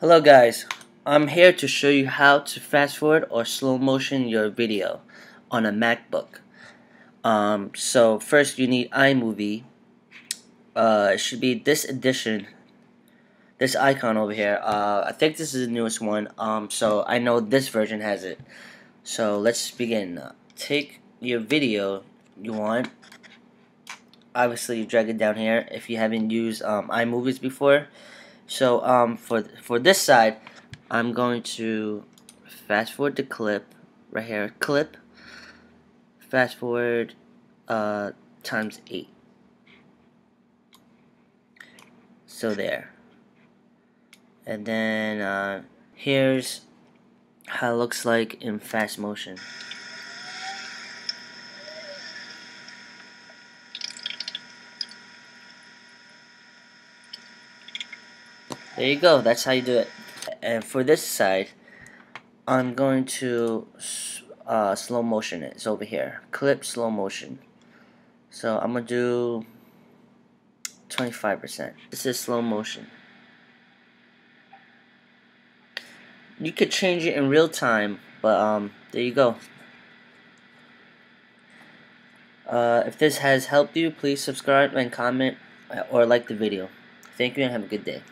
Hello guys, I'm here to show you how to fast forward or slow motion your video on a MacBook. Um, so first you need iMovie. Uh, it should be this edition, this icon over here. Uh, I think this is the newest one. Um, so I know this version has it. So let's begin. take your video you want. Obviously, you drag it down here if you haven't used um, iMovies before. So um, for for this side, I'm going to fast forward the clip right here. Clip. Fast forward uh, times eight. So there. And then uh, here's how it looks like in fast motion. There you go. That's how you do it. And for this side, I'm going to uh, slow motion it. It's over here. Clip slow motion. So I'm going to do 25%. This is slow motion. You could change it in real time, but um, there you go. Uh, if this has helped you, please subscribe and comment or like the video. Thank you and have a good day.